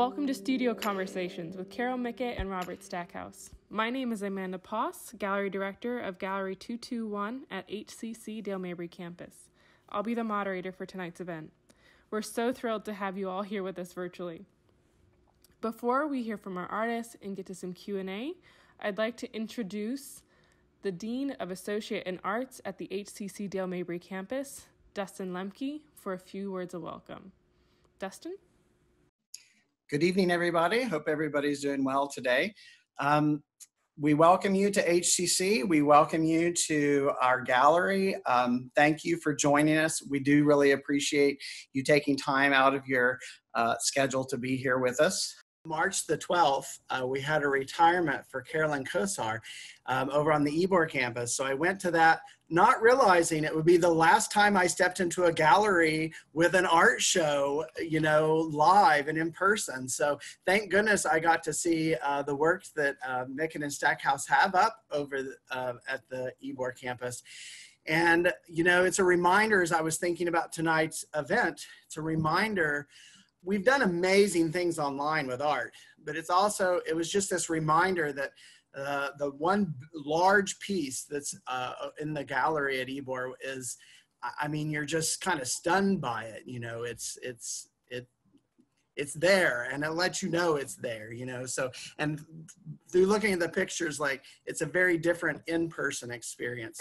Welcome to Studio Conversations with Carol Mickett and Robert Stackhouse. My name is Amanda Poss, Gallery Director of Gallery 221 at HCC Dale Mabry campus. I'll be the moderator for tonight's event. We're so thrilled to have you all here with us virtually. Before we hear from our artists and get to some Q&A, I'd like to introduce the Dean of Associate in Arts at the HCC Dale Mabry campus, Dustin Lemke, for a few words of welcome. Dustin? Good evening, everybody. Hope everybody's doing well today. Um, we welcome you to HCC. We welcome you to our gallery. Um, thank you for joining us. We do really appreciate you taking time out of your uh, schedule to be here with us. March the 12th, uh, we had a retirement for Carolyn Kosar um, over on the Ybor campus. So I went to that, not realizing it would be the last time I stepped into a gallery with an art show, you know, live and in person. So thank goodness I got to see uh, the work that uh, Mickett and Stackhouse have up over the, uh, at the Ybor campus. And, you know, it's a reminder as I was thinking about tonight's event, it's a reminder we've done amazing things online with art, but it's also, it was just this reminder that uh, the one large piece that's uh, in the gallery at Ybor is, I mean, you're just kind of stunned by it. You know, it's, it's, it, it's there and it lets you know it's there, you know? So, and through looking at the pictures, like it's a very different in-person experience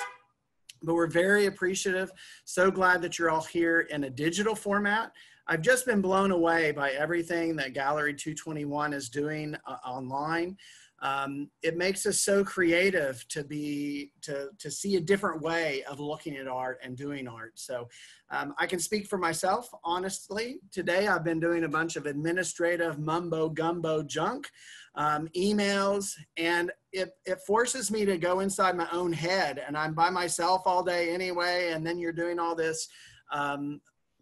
but we're very appreciative. So glad that you're all here in a digital format. I've just been blown away by everything that Gallery 221 is doing uh, online. Um, it makes us so creative to be to to see a different way of looking at art and doing art. So um, I can speak for myself honestly. Today I've been doing a bunch of administrative mumbo gumbo junk, um, emails, and it it forces me to go inside my own head. And I'm by myself all day anyway. And then you're doing all this um,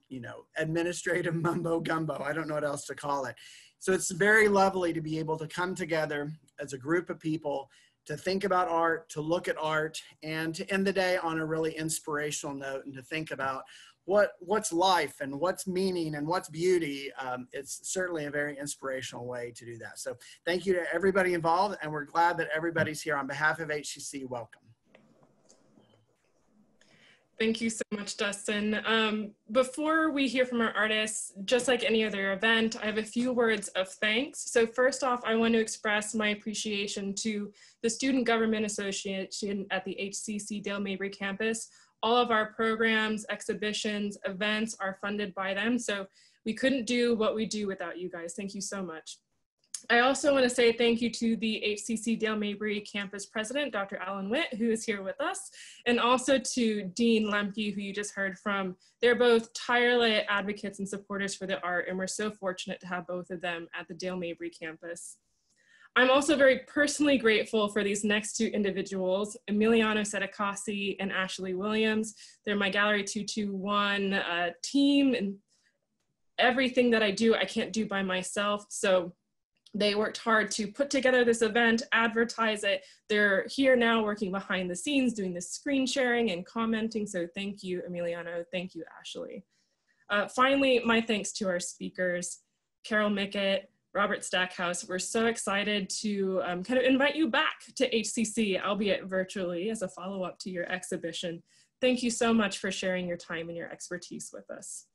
you know, administrative mumbo gumbo. I don't know what else to call it. So it's very lovely to be able to come together as a group of people to think about art, to look at art, and to end the day on a really inspirational note and to think about what what's life and what's meaning and what's beauty. Um, it's certainly a very inspirational way to do that. So thank you to everybody involved, and we're glad that everybody's here on behalf of HCC. Welcome. Thank you so much, Dustin. Um, before we hear from our artists, just like any other event, I have a few words of thanks. So first off, I want to express my appreciation to the Student Government Association at the HCC Dale Mabry campus. All of our programs, exhibitions, events are funded by them. So we couldn't do what we do without you guys. Thank you so much. I also want to say thank you to the HCC Dale Mabry campus president, Dr. Allen Witt, who is here with us, and also to Dean Lemke, who you just heard from. They're both tireless advocates and supporters for the art, and we're so fortunate to have both of them at the Dale Mabry campus. I'm also very personally grateful for these next two individuals, Emiliano Sedicasi and Ashley Williams. They're my Gallery 221 uh, team, and everything that I do, I can't do by myself. So they worked hard to put together this event, advertise it. They're here now working behind the scenes, doing the screen sharing and commenting. So thank you, Emiliano. Thank you, Ashley. Uh, finally, my thanks to our speakers, Carol Mickett, Robert Stackhouse. We're so excited to um, kind of invite you back to HCC, albeit virtually, as a follow-up to your exhibition. Thank you so much for sharing your time and your expertise with us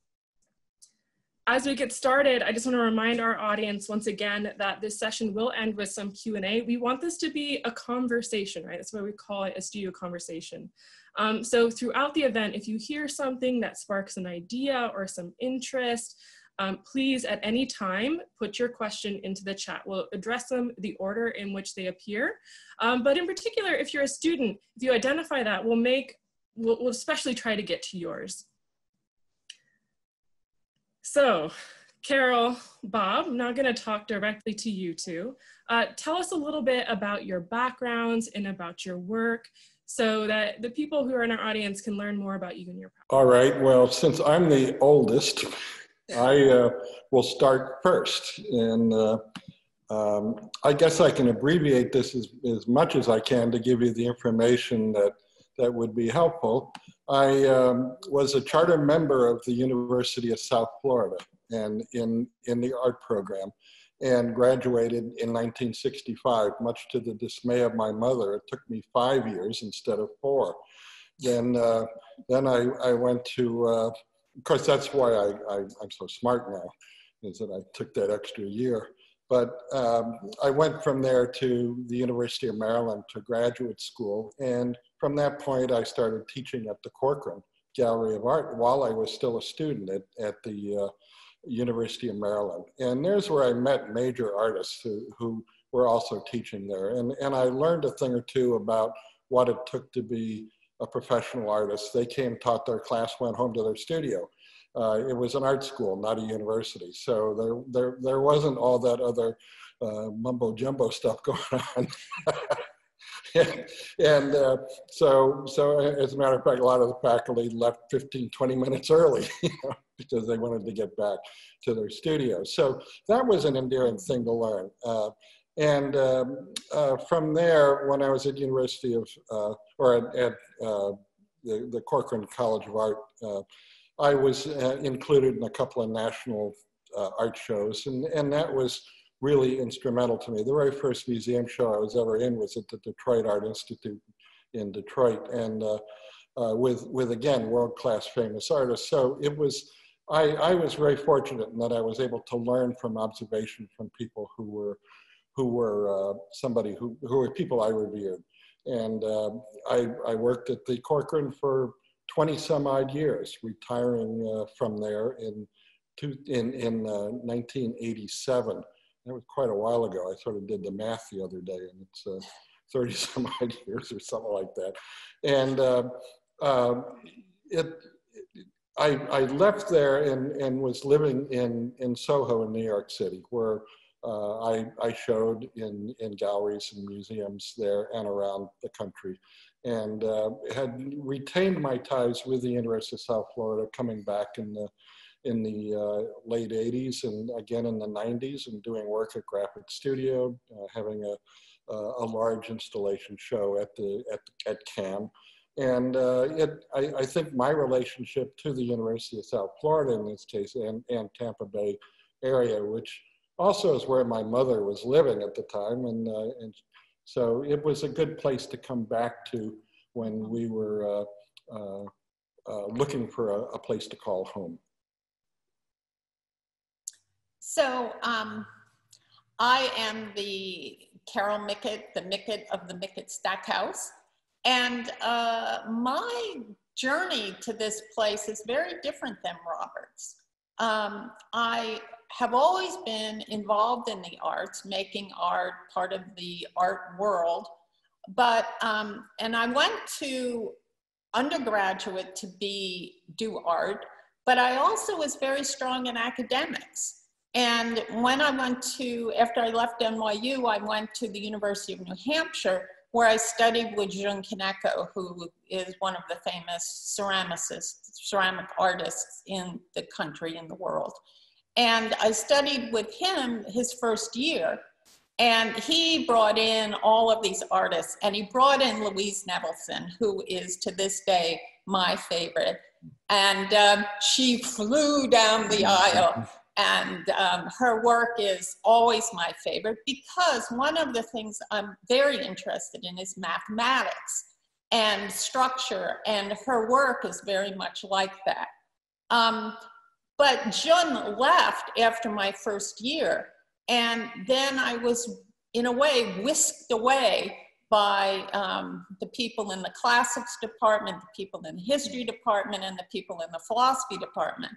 as we get started, I just want to remind our audience once again that this session will end with some Q&A. We want this to be a conversation, right? That's why we call it a studio conversation. Um, so throughout the event, if you hear something that sparks an idea or some interest, um, please at any time put your question into the chat. We'll address them the order in which they appear. Um, but in particular, if you're a student, if you identify that, we'll make, we'll, we'll especially try to get to yours. So, Carol, Bob, I'm now going to talk directly to you two. Uh, tell us a little bit about your backgrounds and about your work so that the people who are in our audience can learn more about you and your practice. All right. Well, since I'm the oldest, I uh, will start first. And uh, um, I guess I can abbreviate this as, as much as I can to give you the information that, that would be helpful. I um, was a charter member of the University of South Florida and in, in the art program. and graduated in 1965, much to the dismay of my mother. It took me five years instead of four. Then, uh, then I, I went to, uh, of course, that's why I, I, am so smart now, is that I took that extra year. But um, I went from there to the University of Maryland to graduate school. And from that point, I started teaching at the Corcoran Gallery of Art while I was still a student at, at the uh, University of Maryland. And there's where I met major artists who, who were also teaching there. And, and I learned a thing or two about what it took to be a professional artist. They came, taught their class, went home to their studio. Uh, it was an art school, not a university. So there, there, there wasn't all that other uh, mumbo jumbo stuff going on. and uh, so, so as a matter of fact, a lot of the faculty left 15, 20 minutes early you know, because they wanted to get back to their studios. So that was an endearing thing to learn. Uh, and um, uh, from there, when I was at University of, uh, or at, at uh, the, the Corcoran College of Art, uh, I was included in a couple of national art shows, and, and that was really instrumental to me. The very first museum show I was ever in was at the Detroit Art Institute in Detroit, and uh, uh, with with again world class famous artists. So it was. I, I was very fortunate in that I was able to learn from observation from people who were who were uh, somebody who, who were people I revered. And uh, I, I worked at the Corcoran for 20 some odd years, retiring uh, from there in, two, in, in 1987 that was quite a while ago. I sort of did the math the other day, and it's uh, 30 some odd years or something like that. And uh, uh, it, I, I left there and, and was living in, in Soho in New York City, where uh, I, I showed in, in galleries and museums there and around the country and uh, had retained my ties with the University of South Florida coming back in the in the uh, late 80s and again in the 90s and doing work at Graphic Studio, uh, having a, a large installation show at the at, at CAM. And uh, it, I, I, think my relationship to the University of South Florida in this case and, and Tampa Bay area, which also is where my mother was living at the time. And, uh, and so it was a good place to come back to when we were uh, uh, looking for a, a place to call home. So um, I am the Carol Mickett, the Mickett of the Mickett Stackhouse. And uh, my journey to this place is very different than Robert's. Um, I have always been involved in the arts, making art part of the art world. But, um, and I went to undergraduate to be, do art, but I also was very strong in academics. And when I went to, after I left NYU, I went to the University of New Hampshire, where I studied with Jun Kaneko, who is one of the famous ceramicists, ceramic artists in the country, in the world. And I studied with him his first year. And he brought in all of these artists, and he brought in Louise Nevelson, who is to this day my favorite. And um, she flew down the aisle and um, her work is always my favorite because one of the things I'm very interested in is mathematics and structure, and her work is very much like that. Um, but Jun left after my first year, and then I was, in a way, whisked away by um, the people in the classics department, the people in the history department, and the people in the philosophy department.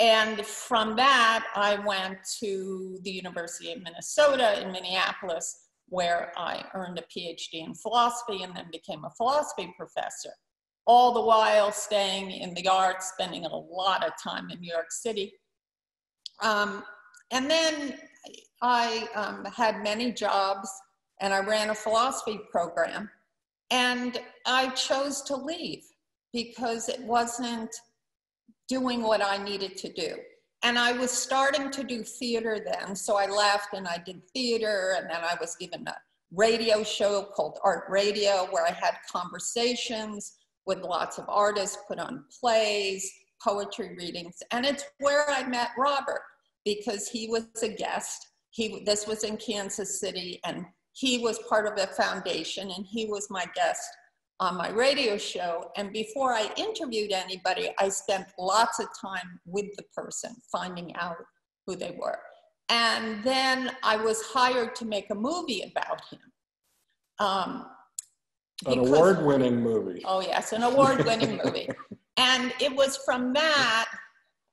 And from that, I went to the University of Minnesota in Minneapolis, where I earned a PhD in philosophy and then became a philosophy professor. All the while staying in the arts, spending a lot of time in New York City. Um, and then I um, had many jobs and I ran a philosophy program. And I chose to leave because it wasn't doing what I needed to do. And I was starting to do theater then. So I left and I did theater. And then I was given a radio show called Art Radio, where I had conversations with lots of artists, put on plays, poetry readings. And it's where I met Robert because he was a guest. He, this was in Kansas City, and he was part of a foundation, and he was my guest on my radio show. And before I interviewed anybody, I spent lots of time with the person, finding out who they were. And then I was hired to make a movie about him. Um, An award-winning movie. Oh, yes, an award winning movie. And it was from that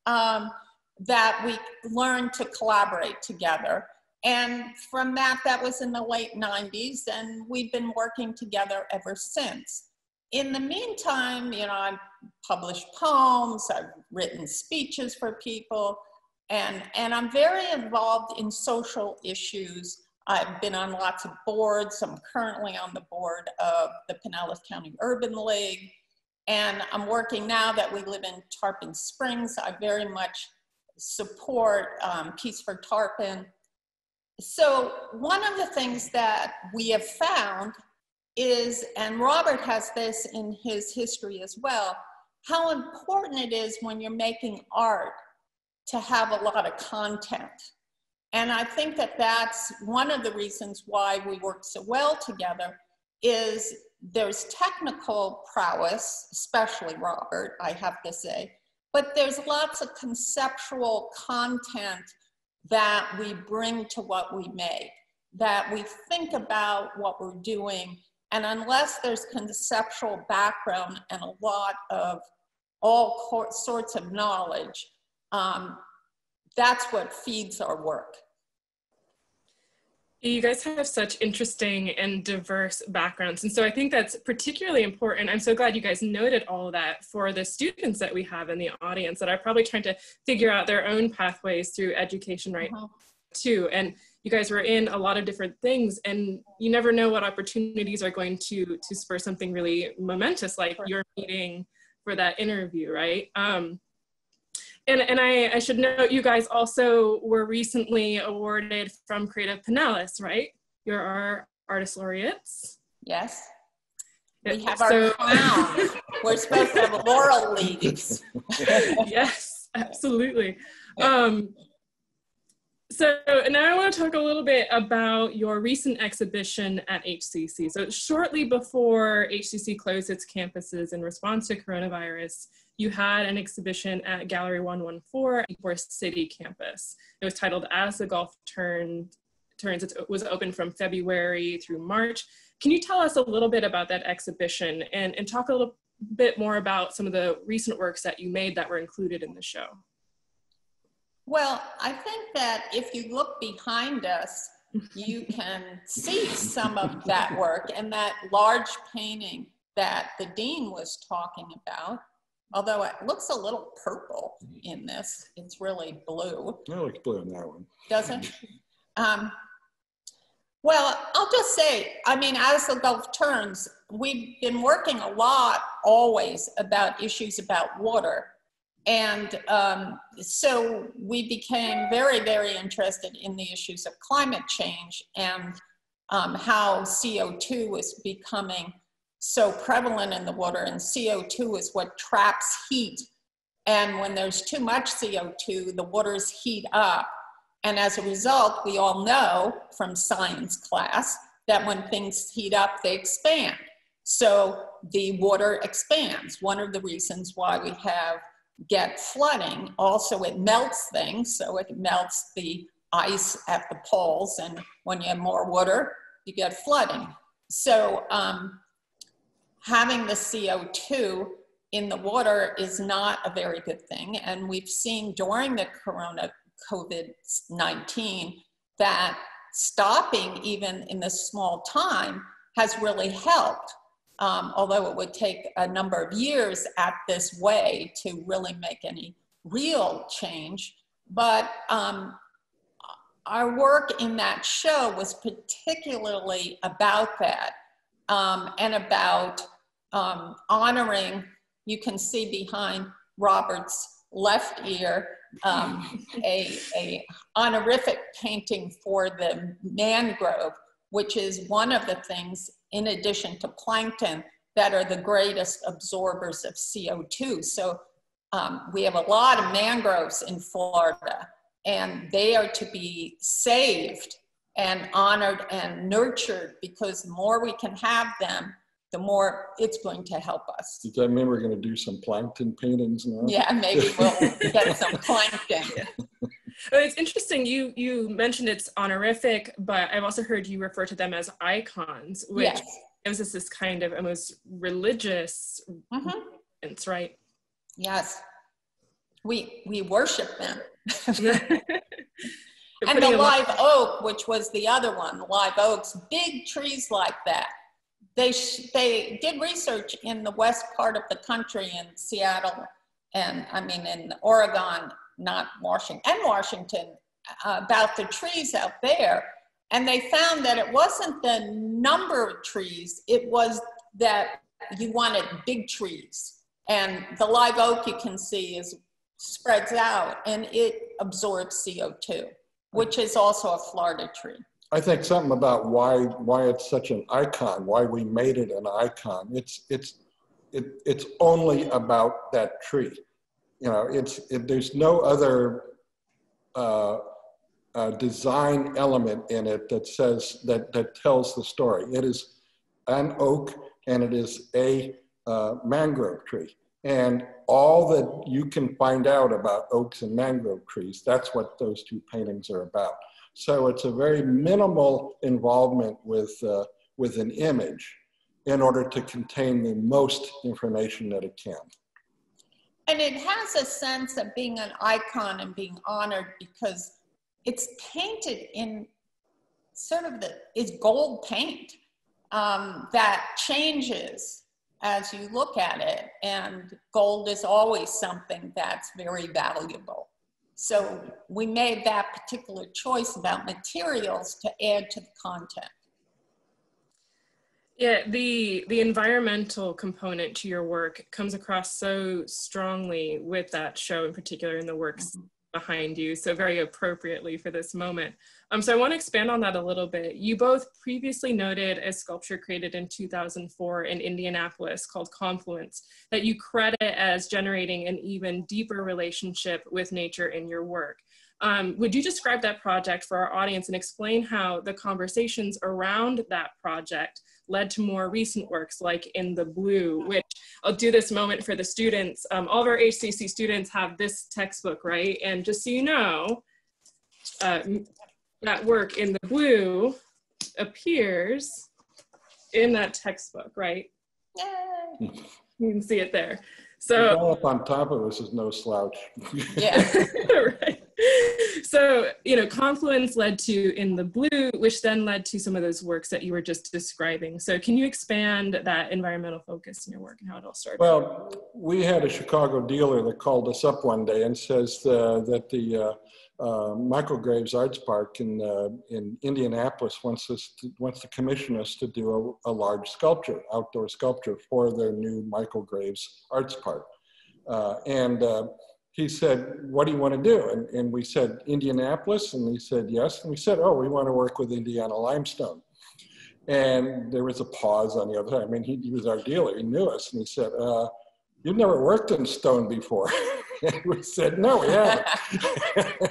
um, that we learned to collaborate together. And from that, that was in the late 90s, and we've been working together ever since. In the meantime, you know, I've published poems, I've written speeches for people, and, and I'm very involved in social issues. I've been on lots of boards. I'm currently on the board of the Pinellas County Urban League. And I'm working now that we live in Tarpon Springs. I very much support um, Peace for Tarpon. So, one of the things that we have found is, and Robert has this in his history as well, how important it is when you're making art to have a lot of content. And I think that that's one of the reasons why we work so well together is there's technical prowess, especially Robert, I have to say, but there's lots of conceptual content that we bring to what we make, that we think about what we're doing. And unless there's conceptual background and a lot of all sorts of knowledge, um, that's what feeds our work. You guys have such interesting and diverse backgrounds. And so I think that's particularly important. I'm so glad you guys noted all that for the students that we have in the audience that are probably trying to figure out their own pathways through education right Mhm. too. And you guys were in a lot of different things and you never know what opportunities are going to to spur something really momentous like your meeting for that interview, right? Um, and, and I, I should note you guys also were recently awarded from Creative Pinellas, right? You're our artist laureates. Yes, we have our so- crown. We're supposed to have laurel leaves. yes, absolutely. Um, so now I want to talk a little bit about your recent exhibition at HCC. So shortly before HCC closed its campuses in response to coronavirus, you had an exhibition at Gallery 114 for City campus. It was titled As the Gulf Turned, Turns. It was open from February through March. Can you tell us a little bit about that exhibition and, and talk a little bit more about some of the recent works that you made that were included in the show? Well, I think that if you look behind us, you can see some of that work and that large painting that the dean was talking about. Although it looks a little purple in this, it's really blue. That looks blue in that one. doesn't. Um, well, I'll just say, I mean, as the Gulf turns, we've been working a lot always about issues about water. And um, so we became very, very interested in the issues of climate change and um, how CO2 is becoming so prevalent in the water. And CO2 is what traps heat. And when there's too much CO2, the waters heat up. And as a result, we all know from science class that when things heat up, they expand. So the water expands. One of the reasons why we have get flooding. Also, it melts things, so it melts the ice at the poles, and when you have more water, you get flooding. So, um, having the CO2 in the water is not a very good thing, and we've seen during the corona COVID 19 that stopping, even in this small time, has really helped um, although it would take a number of years at this way to really make any real change. But um, our work in that show was particularly about that um, and about um, honoring, you can see behind Robert's left ear, um, a, a honorific painting for the mangrove, which is one of the things in addition to plankton, that are the greatest absorbers of CO2. So um, we have a lot of mangroves in Florida, and they are to be saved and honored and nurtured because the more we can have them, the more it's going to help us. Does that mean we're going to do some plankton paintings now? Yeah, maybe we'll get some plankton. Well, It's interesting. You you mentioned it's honorific, but I've also heard you refer to them as icons, which Yes. gives us this kind of almost religious Mhm. sense, right? Yes. We, we worship them. And the lot- live oak, which was the other one, the live oaks, big trees like that. They, sh- they did research in the west part of the country in Seattle and I mean in Oregon, not Washington, and Washington, uh, about the trees out there. And they found that it wasn't the number of trees, it was that you wanted big trees. And the live oak you can see is spreads out and it absorbs CO2 which is also a Florida tree. I think something about why why it's such an icon, why we made it an icon. It's it's it, it's only about that tree. You know, it's it, there's no other uh, uh, design element in it that says that that tells the story. It is an oak and it is a uh, mangrove tree. And all that you can find out about oaks and mangrove trees, that's what those two paintings are about. So it's a very minimal involvement with, uh, with an image in order to contain the most information that it can. And it has a sense of being an icon and being honored because it's painted in sort of the, it's gold paint um, that changes as you look at it. And gold is always something that's very valuable. So we made that particular choice about materials to add to the content. Yeah, the the environmental component to your work comes across so strongly with that show in particular and the works mm-hmm. behind you, so very appropriately for this moment. Um, so I want to expand on that a little bit. You both previously noted a sculpture created in 2004 in Indianapolis called Confluence that you credit as generating an even deeper relationship with nature in your work. Um, would you describe that project for our audience and explain how the conversations around that project led to more recent works like In the Blue, which I'll do this moment for the students. Um, all of our HCC students have this textbook, right? And just so you know, uh, that work In the Blue appears in that textbook, right? Yay! You can see it there. So guy up on top of us is no slouch. Yeah. right. So, you know, Confluence led to In the Blue, which then led to some of those works that you were just describing. So, can you expand that environmental focus in your work and how it all started? Well, we had a Chicago dealer that called us up one day and says uh, that the uh, uh, Michael Graves Arts Park in uh, in Indianapolis wants us to, wants to commission us to do a, a large sculpture, outdoor sculpture for their new Michael Graves Arts Park, uh, and. He said, what do you want to do? And, and we said, Indianapolis. And he said, yes. And we said, oh, we want to work with Indiana limestone. And there was a pause on the other side. I mean, he, he was our dealer. He knew us. And he said, uh, you've never worked in stone before. and we said, no, we haven't.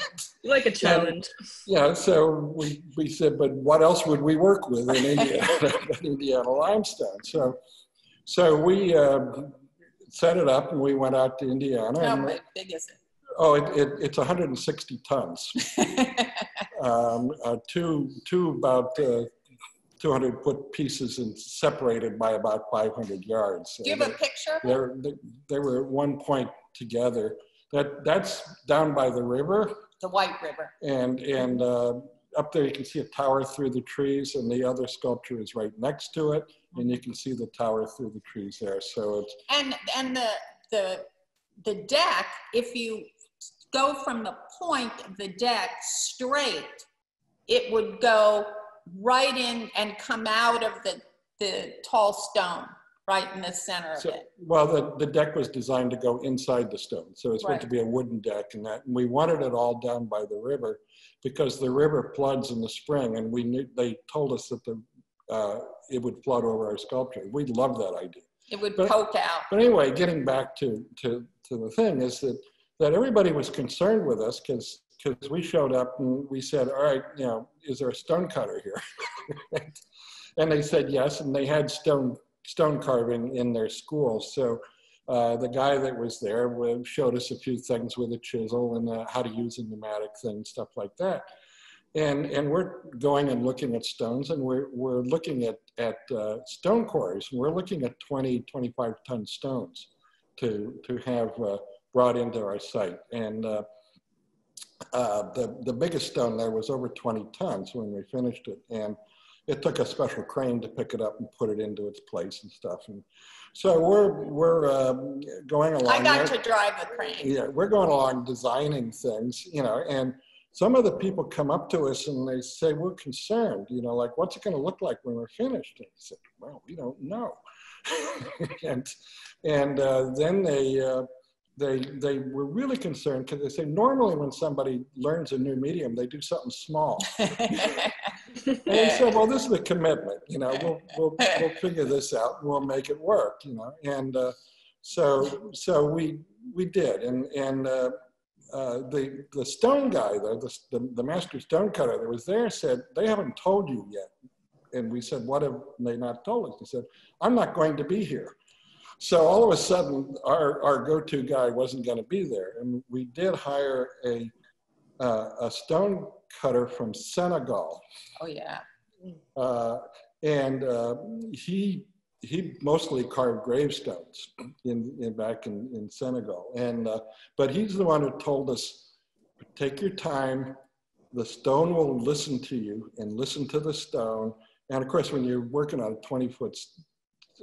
Like a challenge. yeah, so we, we said, but what else would we work with in Indiana, Indiana limestone? So, so we uh, set it up and we went out to Indiana. How And, big is oh, it, it, it's 160 tons. um, uh, two, two about uh, 200 foot pieces and separated by about 500 yards. Do you have a picture? of? They're, they, they were at one point together. That, that's down by the river The White River. and, and uh, up there you can see a tower through the trees and the other sculpture is right next to it and you can see the tower through the trees there. So it's, And, and the, the, the deck, if you go from the point of the deck straight, it would go right in and come out of the, the tall stone, right in the center of it. well, the, the deck was designed to go inside the stone. So it's meant to be a wooden deck and that, and we wanted it all down by the river because the river floods in the spring and we knew, they told us that the, uh, it would flood over our sculpture. We love that idea. It would But- poke out. But anyway, getting back to, to, to the thing is that, that everybody was concerned with us because because we showed up and we said, all right, you know, is there a stone cutter here? and they said yes, and they had stone stone carving in their school. So uh, the guy that was there showed us a few things with a chisel and uh, how to use a pneumatic thing, stuff like that. And, and we're going and looking at stones and we're, we're looking at, at uh, stone quarries and we're looking at 20, 25 ton stones to, to have uh, brought into our site. And uh, uh, the, the biggest stone there was over 20 tons when we finished it. And it took a special crane to pick it up and put it into its place and stuff. And so we're, we're um, going along. I got there. to drive the crane. Yeah, we're going along designing things, you know, and some of the people come up to us and they say, we're concerned, you know, like, what's it going to look like when we're finished? And I said, well, we don't know. and and uh, then they, uh, they, they were really concerned because they say normally when somebody learns a new medium, they do something small. and he said, well, this is a commitment, you know, we'll, we'll, we'll figure this out we'll make it work, you know. And uh, so, so we, we did. And, and uh, the, the stone guy, the, the, the master stone cutter that was there said, they haven't told you yet. And we said, what have they not told us? He said, I'm not going to be here. So all of a sudden, our, our go-to guy wasn't going to be there. And we did hire a, uh, a stone cutter from Senegal. Oh, yeah. Uh, and uh, he, he mostly carved gravestones in, in back in, in Senegal. And, uh, but he's the one who told us, take your time, the stone will listen to you and listen to the stone. And of course, when you're working on a 20 foot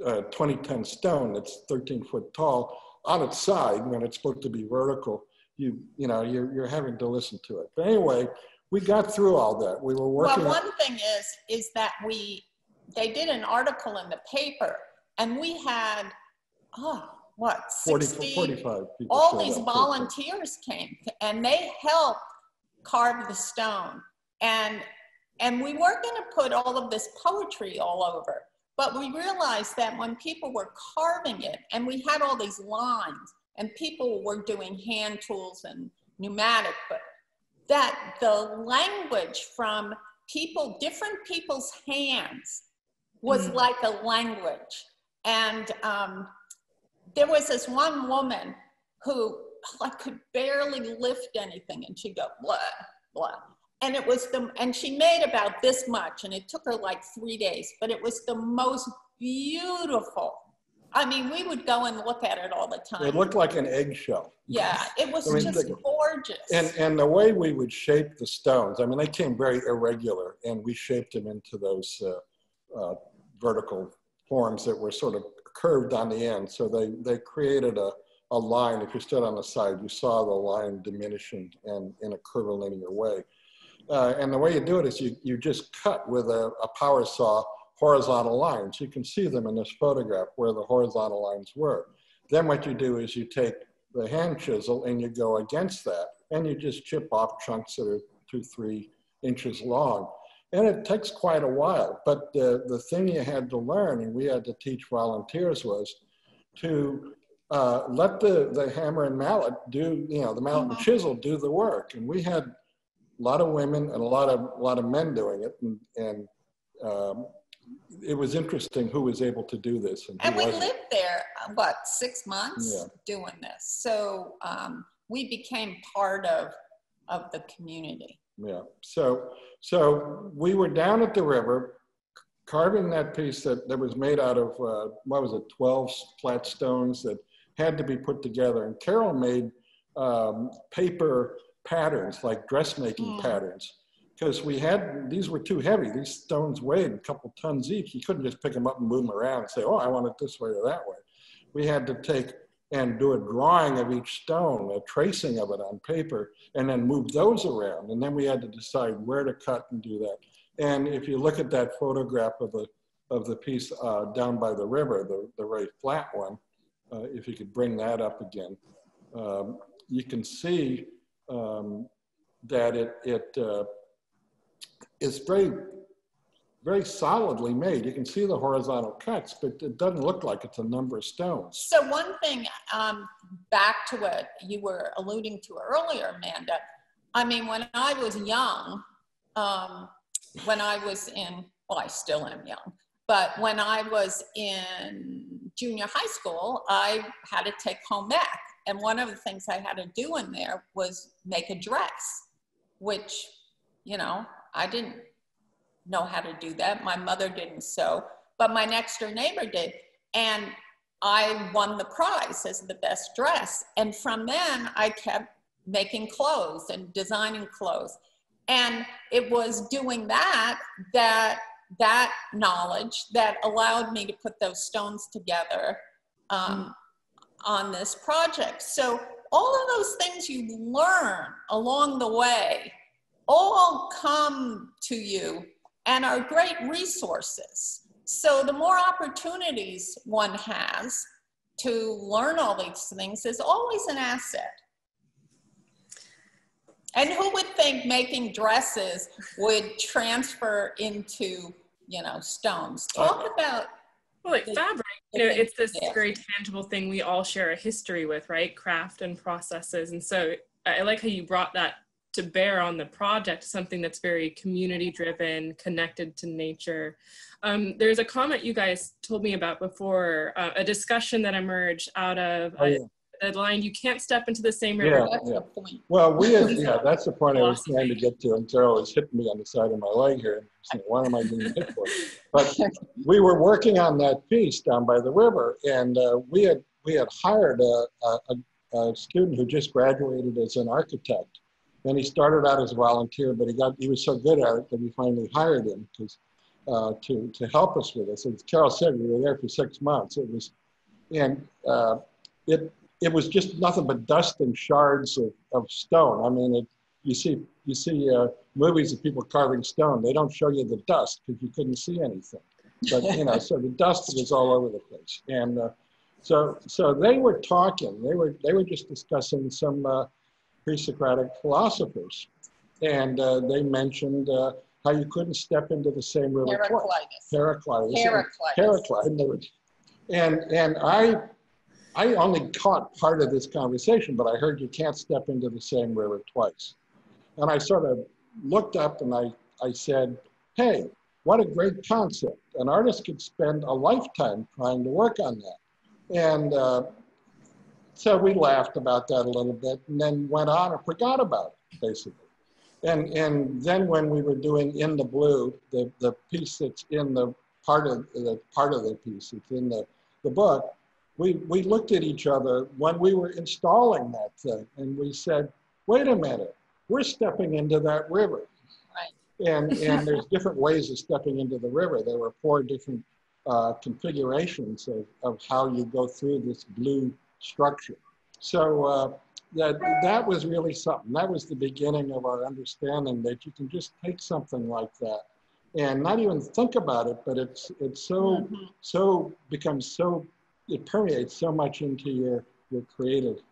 uh, 20 ton stone that's 13 foot tall on its side when it's supposed to be vertical, you, you know, you're, you're having to listen to it. But anyway, we got through all that. We were working. Well, one thing is, is that we, they did an article in the paper and we had, oh, what, 60, 40, 45 people. All these volunteers came and they helped carve the stone. And, and we weren't going to put all of this poetry all over. But we realized that when people were carving it, and we had all these lines, and people were doing hand tools and pneumatic, but that the language from people, different people's hands, was mm. like a language. And um, there was this one woman who like could barely lift anything, and she'd go blah blah. And it was the and she made about this much and it took her like three days but it was the most beautiful. I mean we would go and look at it all the time. It looked like an eggshell. Yeah it was I mean, just the, gorgeous. And and the way we would shape the stones i mean they came very irregular and we shaped them into those uh, uh, vertical forms that were sort of curved on the end so they they created a a line if you stood on the side you saw the line diminishing and in a curvilinear way uh, and the way you do it is you, you just cut with a, a power saw horizontal lines. You can see them in this photograph where the horizontal lines were. Then what you do is you take the hand chisel and you go against that and you just chip off chunks that are two, three inches long. And it takes quite a while, but the, the thing you had to learn and we had to teach volunteers was to uh, let the, the hammer and mallet do, you know, the mallet and mm-hmm. chisel do the work. And we had a lot of women and a lot of a lot of men doing it, and, and um, it was interesting who was able to do this. And, and we wasn't. lived there uh, what six months yeah. doing this, so um, we became part of of the community. Yeah. So so we were down at the river carving that piece that, that was made out of uh, what was it 12 flat stones that had to be put together and carol made um, paper patterns, like dressmaking mm. patterns. Because we had, these were too heavy. These stones weighed a couple tons each. You couldn't just pick them up and move them around and say, oh, I want it this way or that way. We had to take and do a drawing of each stone, a tracing of it on paper, and then move those around. And then we had to decide where to cut and do that. And if you look at that photograph of the, of the piece uh, down by the river, the, the very flat one, uh, if you could bring that up again, um, you can see um, that it, it uh, is very, very solidly made. You can see the horizontal cuts, but it doesn't look like it's a number of stones. So one thing, um, back to what you were alluding to earlier, Amanda, I mean, when I was young, um, when I was in, well, I still am young, but when I was in junior high school, I had to take home ec. And one of the things I had to do in there was make a dress, which, you know, I didn't know how to do that. My mother didn't sew, but my next door neighbor did. And I won the prize as the best dress. And from then, I kept making clothes and designing clothes. And it was doing that that that knowledge that allowed me to put those stones together um, on this project. So all of those things you learn along the way all come to you and are great resources. So the more opportunities one has to learn all these things is always an asset. And who would think making dresses would transfer into, you know, stones? Talk Uh, about Well, like the- fabric, you know, it's this yeah. very tangible thing we all share a history with, right? Craft and processes. And so I like how you brought that to bear on the project, something that's very community driven, connected to nature. Um, there's a comment you guys told me about before, uh, a discussion that emerged out of Oh, yeah. the line, you can't step into the same river. Yeah. that's the point. Well, we had, yeah, that's the point I was trying to get to, and Daryl is hitting me on the side of my leg here. saying, What am I being hit for? But we were working on that piece down by the river, and uh, we had we had hired a, a, a student who just graduated as an architect, and he started out as a volunteer, but he got he was so good at it that we finally hired him because uh, to to help us with this. As Carol said, we were there for six months. It was, and uh, it it was just nothing but dust and shards of, of stone. I mean, it, you see you see uh, movies of people carving stone. They don't show you the dust because you couldn't see anything. But you know, so the dust was all over the place. And uh, so so they were talking. They were they were just discussing some uh, pre-Socratic philosophers, and uh, they mentioned uh, how you couldn't step into the same river twice. Heraclitus. Heraclitus. Heraclitus. Heraclitus. And and I I only caught part of this conversation, but I heard you can't step into the same river twice. And I sort of looked up and I, I said, hey, what a great concept. An artist could spend a lifetime trying to work on that. And uh, so we laughed about that a little bit and then went on and forgot about it, basically. And, and then when we were doing In the Blue, the, the piece that's in the part of the part of the piece, that's in the, the book, we, we looked at each other when we were installing that thing and we said, wait a minute, we're stepping into that river. Right. And, and there's different ways of stepping into the river. There were four different uh, configurations of, of how you go through this blue structure. So uh, that, that was really something. That was the beginning of our understanding that you can just take something like that and not even think about it, but it's, it's so, Mhm. so becomes so, it permeates so much into your, your creative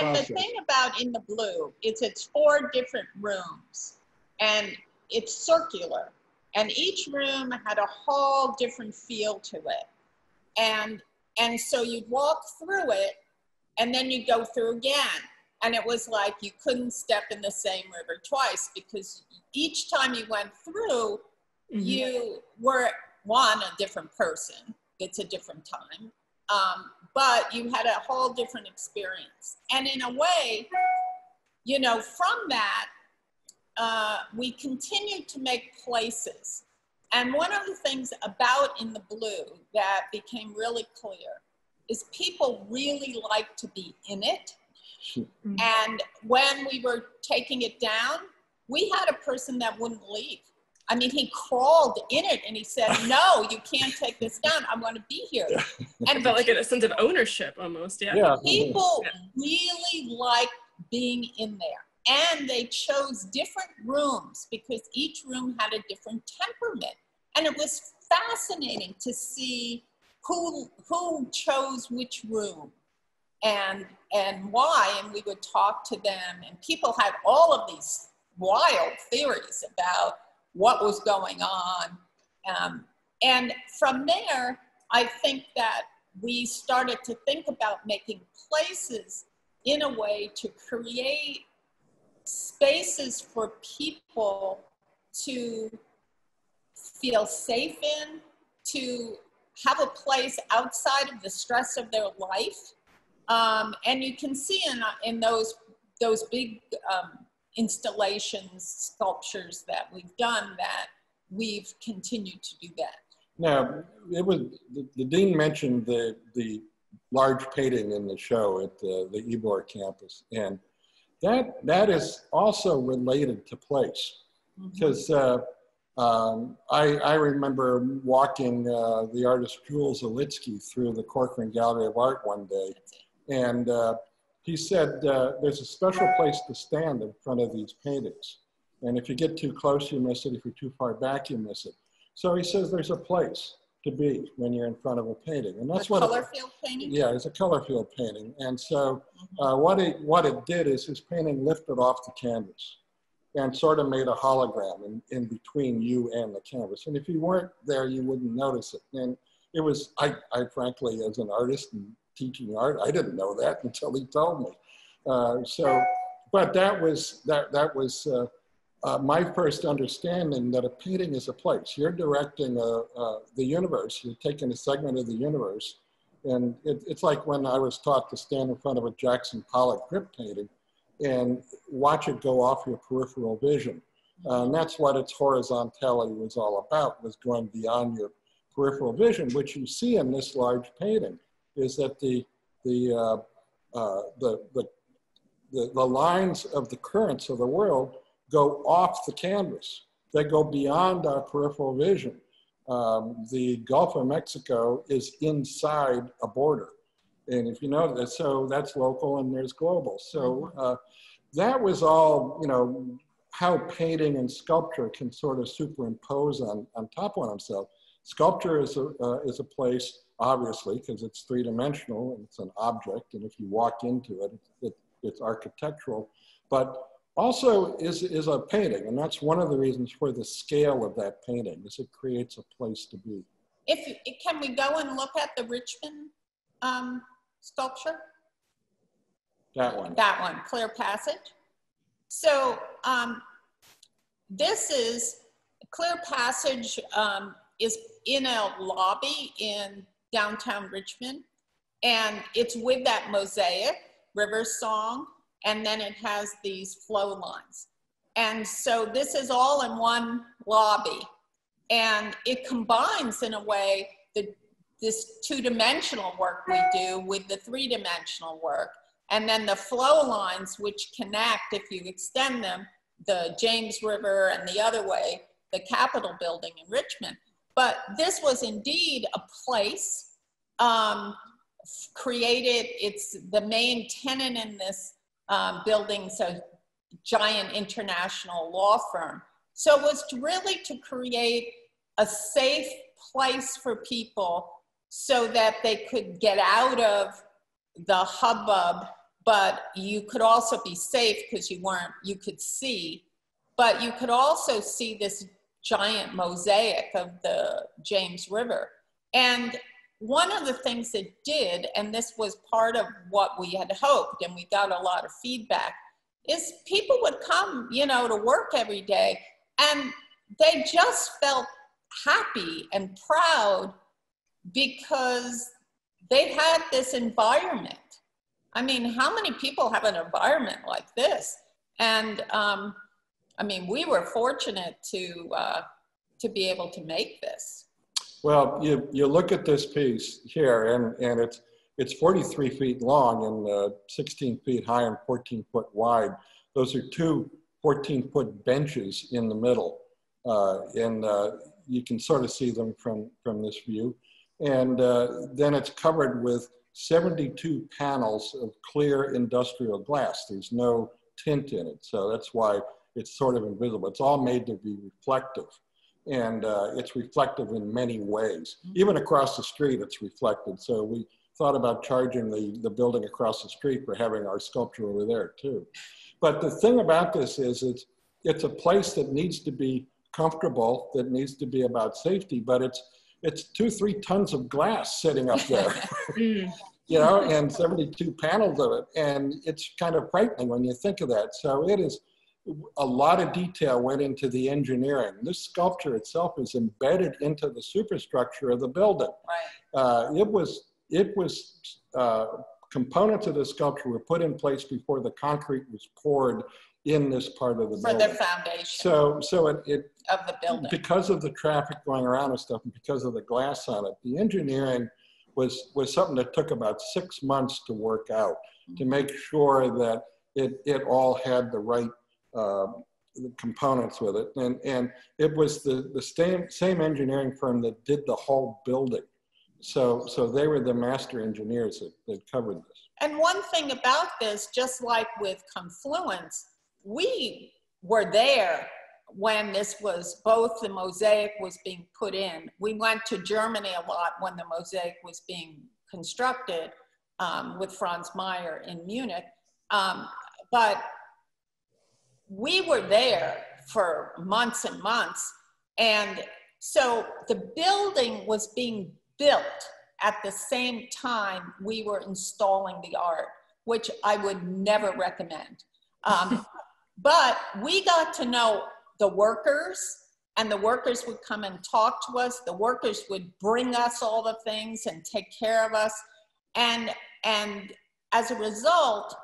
And the thing about In the Blue is it's four different rooms and it's circular. And each room had a whole different feel to it. And and so you'd walk through it and then you'd go through again. And it was like you couldn't step in the same river twice because each time you went through, Mhm. you were one a different person it's a different time um, but you had a whole different experience and in a way you know from that uh, we continued to make places and one of the things about in the blue that became really clear is people really like to be in it Mhm. and when we were taking it down we had a person that wouldn't leave I mean, he crawled in it and he said, No, you can't take this down. I want to be here. I And felt like a sense of ownership almost. Yeah. Yeah. people Yeah. really like being in there. And they chose different rooms because each room had a different temperament. And it was fascinating to see who who chose which room and and why. And we would talk to them, and people had all of these wild theories about what was going on. Um, and from there, I think that we started to think about making places in a way to create spaces for people to feel safe in, to have a place outside of the stress of their life. Um, and you can see in, in those, those big um, installations, sculptures that we've done that we've continued to do that. Now, it was the, the dean mentioned the the large painting in the show at the, the Ybor campus, and that that is also related to place because mm-hmm. uh, um, I, I remember walking uh, the artist Jules Olitski through the Corcoran Gallery of Art one day, and uh, he said uh, there's a special place to stand in front of these paintings, and if you get too close, you miss it. If you're too far back, you miss it. So he says there's a place to be when you're in front of a painting, and that's a what color field painting. Yeah, it's a color field painting, and so uh, what it what it did is his painting lifted off the canvas and sort of made a hologram in, in between you and the canvas. And if you weren't there, you wouldn't notice it. And it was I, I frankly, as an artist and teaching art, I didn't know that until he told me. Uh, so, but that was that that was. Uh, uh, my first understanding that a painting is a place. You're directing a, the universe. You're taking a segment of the universe. And it, it's like when I was taught to stand in front of a Jackson Pollock drip painting and watch it go off your peripheral vision. Uh, and that's what its horizontality was all about, was going beyond your peripheral vision, which you see in this large painting, is that the, the, uh, uh, the, the, the, the lines of the currents of the world go off the canvas. They go beyond our peripheral vision. Um, the Gulf of Mexico is inside a border. And if you know that, so that's local and there's global. So mm-hmm. uh, that was all, you know, how painting and sculpture can sort of superimpose on, on top of themselves. Sculpture is a, uh, is a place, obviously, because it's three dimensional and it's an object. And if you walk into it, it, it's architectural. But also is, is a painting, and that's one of the reasons for the scale of that painting, is it creates a place to be. If Can we go and look at the Richmond um, sculpture? That one. That one, Clear Passage. So um, this is, Clear Passage um, is in a lobby in downtown Richmond, and it's with that mosaic, River Song, and then it has these flow lines. And so this is all in one lobby. And it combines in a way the, this two-dimensional work we do with the three-dimensional work. And then the flow lines, which connect, if you extend them, the James River and the other way, the Capitol building in Richmond. But this was indeed a place um, created, it's the main tenant in this um, buildings a giant international law firm. So it was to really to create a safe place for people so that they could get out of the hubbub, but you could also be safe because you weren't, you could see, but you could also see this giant mosaic of the James River. And one of the things it did, and this was part of what we had hoped, and we got a lot of feedback, is people would come, you know, to work every day and they just felt happy and proud because they had this environment. I mean, how many people have an environment like this? And um, I mean, we were fortunate to uh, to be able to make this. Well, you, you look at this piece here, and, and it's, it's 43 feet long and uh, 16 feet high and 14 foot wide. Those are two 14 foot benches in the middle. Uh, and uh, you can sort of see them from, from this view. And uh, then it's covered with 72 panels of clear industrial glass. There's no tint in it, so that's why it's sort of invisible. It's all made to be reflective and uh, it's reflective in many ways. Mm-hmm. Even across the street, it's reflected. So we thought about charging the, the building across the street for having our sculpture over there too. But the thing about this is it's, it's a place that needs to be comfortable, that needs to be about safety, but it's, it's two, three tons of glass sitting up there. Mm. you know, and 72 panels of it. And it's kind of frightening when you think of that. So it is, a lot of detail went into the engineering. This sculpture itself is embedded into the superstructure of the building. Right. Uh, it was, it was, uh, components of the sculpture were put in place before the concrete was poured in this part of the For the building. foundation So, so it, it, of the building. because of the traffic going around and stuff, and because of the glass on it, the engineering was, was something that took about six months to work out, to make sure that it, it all had the right uh, components with it. And, and it was the, the same, same engineering firm that did the whole building. So, so they were the master engineers that, that covered this. And one thing about this, just like with Confluence, we were there when this was both the mosaic was being put in. We went to Germany a lot when the mosaic was being constructed um, with Franz Mayer in Munich. Um, but we were there for months and months. And so the building was being built at the same time we were installing the art, which I would never recommend. Um, but we got to know the workers, and the workers would come and talk to us. The workers would bring us all the things and take care of us. And, and as a result,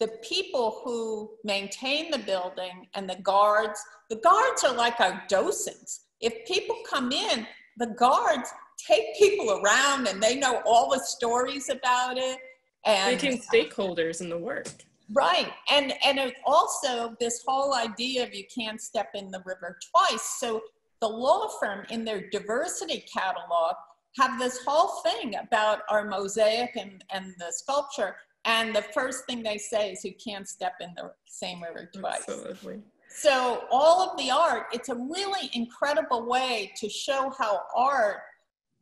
the people who maintain the building and the guards, the guards are like our docents. If people come in, the guards take people around and they know all the stories about it. and They became uh, stakeholders in the work. Right. And and also this whole idea of you can't step in the river twice. So the law firm in their diversity catalog have this whole thing about our mosaic and, and the sculpture. And the first thing they say is you can't step in the same river twice. Absolutely. So all of the art, it's a really incredible way to show how art,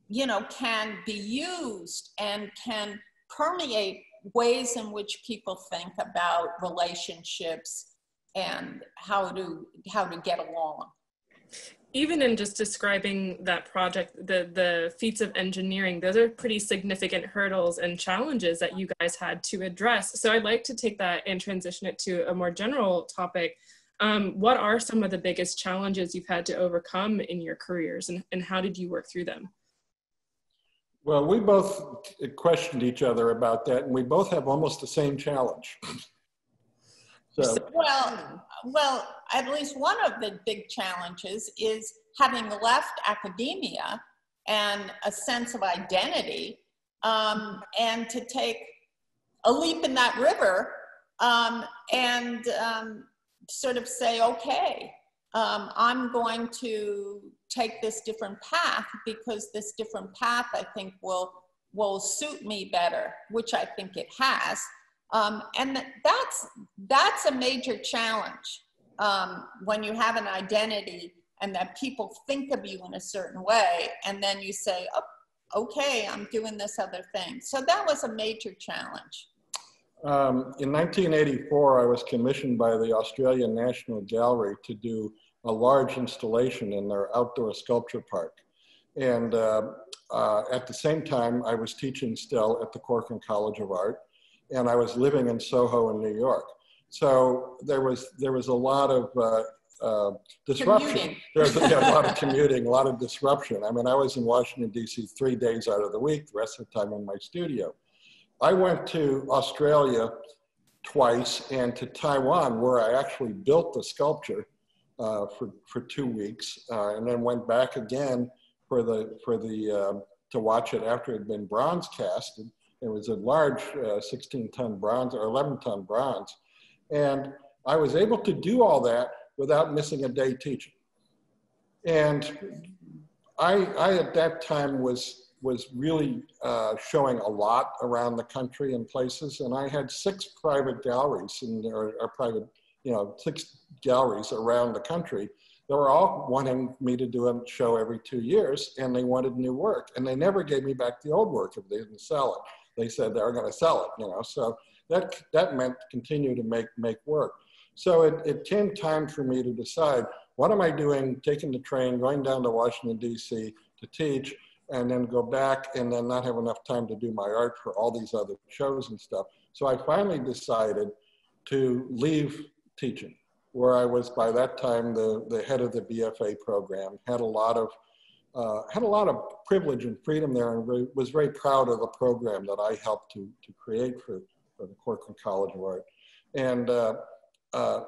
you know, can be used and can permeate ways in which people think about relationships and how to how to get along. even in just describing that project the the feats of engineering those are pretty significant hurdles and challenges that you guys had to address. So i'd like to take that and transition it to a more general topic. Um, what are some of the biggest challenges you've had to overcome in your careers and, and how did you work through them Well, we both questioned each other about that, and we both have almost the same challenge. So, Well, well, at least one of the big challenges is having left academia and a sense of identity, um, and to take a leap in that river um, and um, sort of say, okay, um, I'm going to take this different path because this different path I think will will suit me better, which I think it has. Um, and that's that's a major challenge um, when you have an identity and that people think of you in a certain way, and then you say, oh, "Okay, I'm doing this other thing." So that was a major challenge. um, in 1984, I was commissioned by the Australian National Gallery to do a large installation in their outdoor sculpture park. And uh, uh, at the same time, I was teaching still at the Corcoran College of Art, and I was living in Soho in New York. So there was there was a lot of uh, uh, disruption. Commuting. There was yeah, a lot of commuting, a lot of disruption. I mean, I was in Washington D.C. three days out of the week, the rest of the time in my studio. I went to Australia twice and to Taiwan, where I actually built the sculpture uh, for for two weeks, uh, and then went back again for the for the uh, to watch it after it had been bronze casted. It was a large uh, 16 ton bronze or 11 ton bronze, and I was able to do all that without missing a day teaching. And I, I at that time was was really uh, showing a lot around the country and places, and I had six private galleries and or, or private, you know, six galleries around the country. They were all wanting me to do a show every two years, and they wanted new work, and they never gave me back the old work if they didn't sell it. They said they were going to sell it, you know. So that that meant continue to make make work. So it, it came time for me to decide what am I doing, taking the train, going down to Washington, D.C. to teach, and then go back and then not have enough time to do my art for all these other shows and stuff. So I finally decided to leave teaching, where I was by that time the, the head of the BFA program, had a lot of uh, had a lot of privilege and freedom there and very, was very proud of the program that I helped to, to create for, for the Corcoran College of Art. And uh, uh,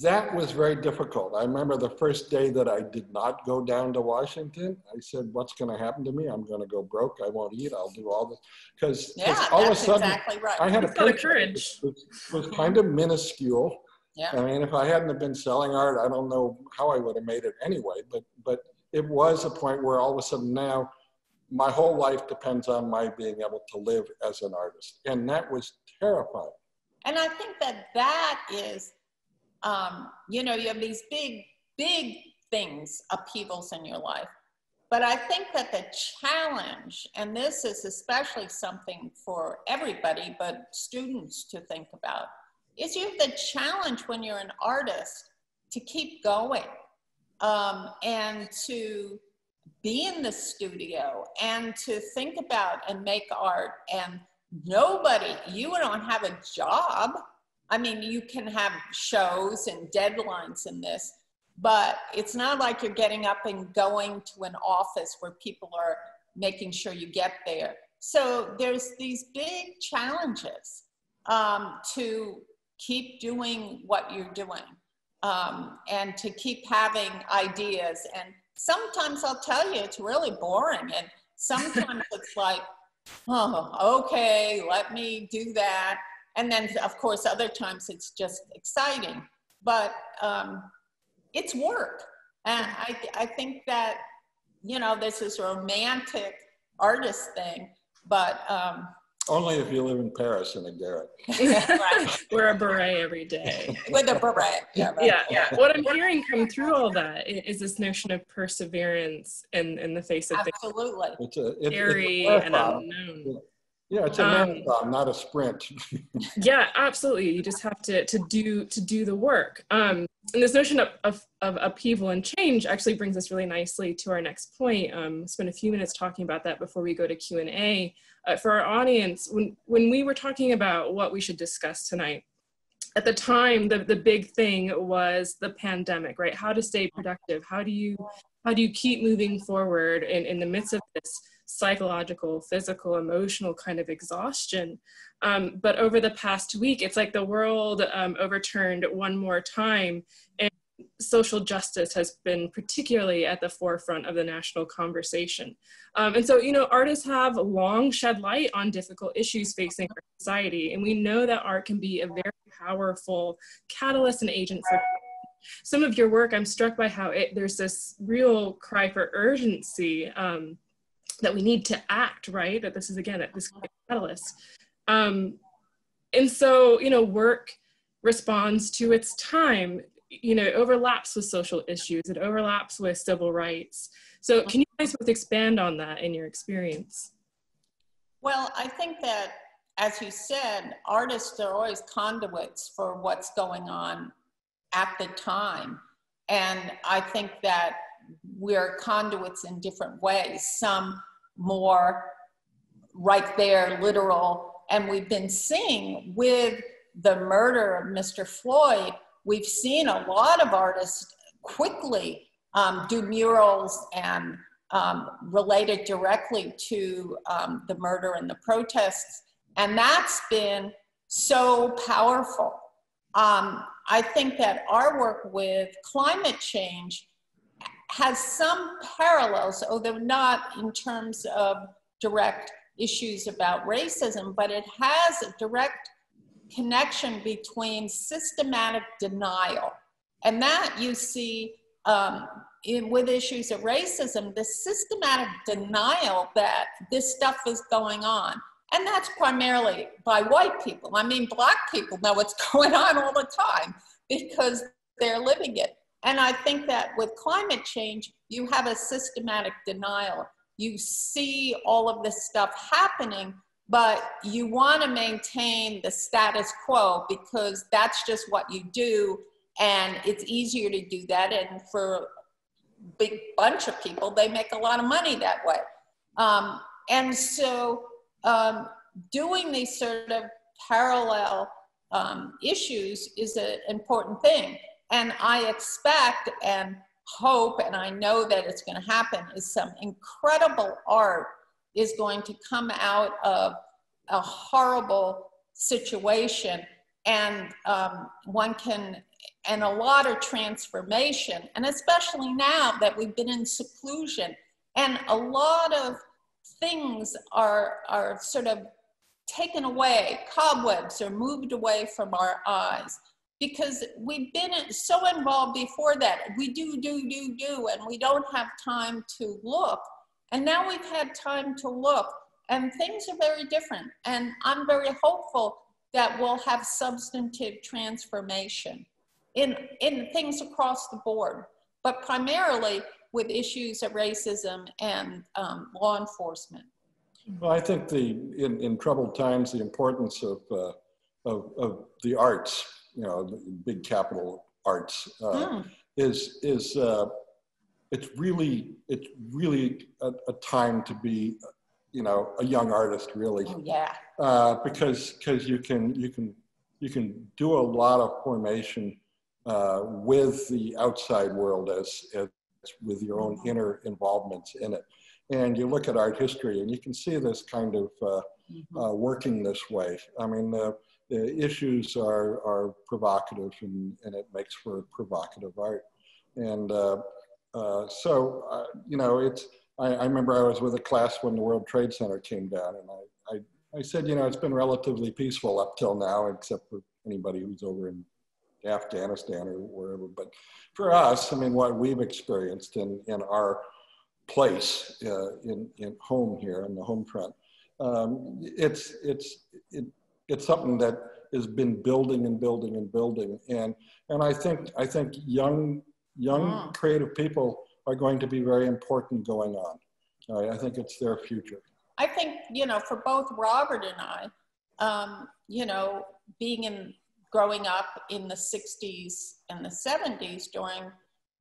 that was very difficult. I remember the first day that I did not go down to Washington. I said, "What's going to happen to me? I'm going to go broke. I won't eat. I'll do all this." Because Yeah, all of a sudden, exactly right. I had a paycheck. courage. It was, was kind of minuscule. Yeah. I mean, if I hadn't have been selling art, I don't know how I would have made it anyway. But but it was a point where all of a sudden now, my whole life depends on my being able to live as an artist, and that was terrifying. And I think that that is, um, you know, you have these big, big things, upheavals in your life. But I think that the challenge, and this is especially something for everybody, but students to think about, is you have the challenge when you're an artist to keep going um, and to be in the studio and to think about and make art. And nobody you don't have a job. I mean you can have shows and deadlines and this but it's not like you're getting up and going to an office where people are making sure you get there. So there's these big challenges um, to keep doing what you're doing um, and to keep having ideas and sometimes i'll tell you it's really boring and sometimes it's like oh, okay, let me do that. And then, of course, other times it's just exciting, but um, it's work. And I, I think that, you know, this is a romantic artist thing, but um, Only if you live in Paris in a garret. right, Wear a beret every day. with a beret. Yeah, right. Yeah, yeah. What I'm hearing come through all that is this notion of perseverance in, in the face of things Absolutely. It's a, it's, scary it's a and marathon. unknown. Yeah, it's a Um, marathon, not a sprint. Yeah, absolutely. You just have to to do to do the work. Um, and this notion of, of, of upheaval and change actually brings us really nicely to our next point. Um, spend a few minutes talking about that before we go to Q and A. Uh, for our audience, when when we were talking about what we should discuss tonight, at the time the, the big thing was the pandemic, right? How to stay productive. How do you how do you keep moving forward in, in the midst of this psychological, physical, emotional kind of exhaustion? Um, but over the past week, it's like the world um, overturned one more time, and social justice has been particularly at the forefront of the national conversation. Um, and so, you know, artists have long shed light on difficult issues facing our society, and we know that art can be a very powerful catalyst and agent for some of your work. I'm struck by how it, there's this real cry for urgency um, that we need to act, right? That this is again that this catalyst. Um, and so, you know, work responds to its time. You know, it overlaps with social issues. It overlaps with civil rights. So, can you guys both expand on that in your experience? Well, I think that, as you said, artists are always conduits for what's going on at the time. And I think that we're conduits in different ways, some more right there, literal. And we've been seeing with the murder of Mr. Floyd, we've seen a lot of artists quickly um, do murals and um, related directly to um, the murder and the protests. And that's been so powerful. Um, I think that our work with climate change has some parallels, although not in terms of direct issues about racism, but it has a direct connection between systematic denial. And that you see um, in, with issues of racism, the systematic denial that this stuff is going on. And that's primarily by white people. I mean, black people know what's going on all the time because they're living it. And I think that with climate change, you have a systematic denial. You see all of this stuff happening, but you want to maintain the status quo because that's just what you do. And it's easier to do that. And for a big bunch of people, they make a lot of money that way. Um, and so um, doing these sort of parallel um, issues is an important thing. And I expect and hope, and I know that it's going to happen, is some incredible art is going to come out of a horrible situation. And um, one can, and a lot of transformation, and especially now that we've been in seclusion, and a lot of things are, are sort of taken away, cobwebs are moved away from our eyes because we've been so involved before that. We do, do, do, do, and we don't have time to look. And now we've had time to look, and things are very different. And I'm very hopeful that we'll have substantive transformation in, in things across the board, but primarily with issues of racism and um, law enforcement. Well, I think the in, in troubled times, the importance of, uh, of, of the arts, you know, big capital arts, uh, mm. is is uh, it's really it's really a, a, time to be, you know, a young artist, really. Oh, yeah. Uh, because because you can you can you can do a lot of formation uh, with the outside world as, as with your own mm-hmm. inner involvements in it and you look at art history and you can see this kind of uh, mm-hmm. uh, working this way. I mean, the issues are, are provocative and, and it makes for provocative art. And uh, uh so, uh, you know, it's, I, I, remember I was with a class when the World Trade Center came down and I, I, I said, you know, it's been relatively peaceful up till now, except for anybody who's over in Afghanistan or wherever. But for us, I mean, what we've experienced in, in our place uh, in, in home here on the home front. Um, it's, it's, it, it's something that has been building and building and building. And, and I think, I think young, young ah. creative people are going to be very important going on. I think it's their future. I think, you know, for both Robert and I, um, you know, being in, growing up in the 60s and the 70s during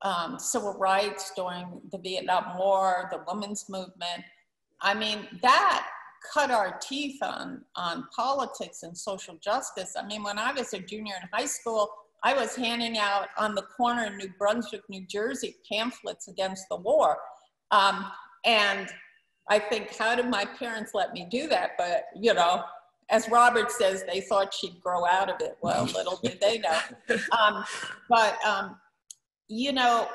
um, civil rights during the Vietnam War, the women's movement. I mean, that cut our teeth on, on politics and social justice. I mean, when I was a junior in high school, I was handing out on the corner in New Brunswick, New Jersey, pamphlets against the war. Um, and I think, how did my parents let me do that? But, you know, as Robert says, they thought she'd grow out of it. Well, little did they know. Um, but um, you know,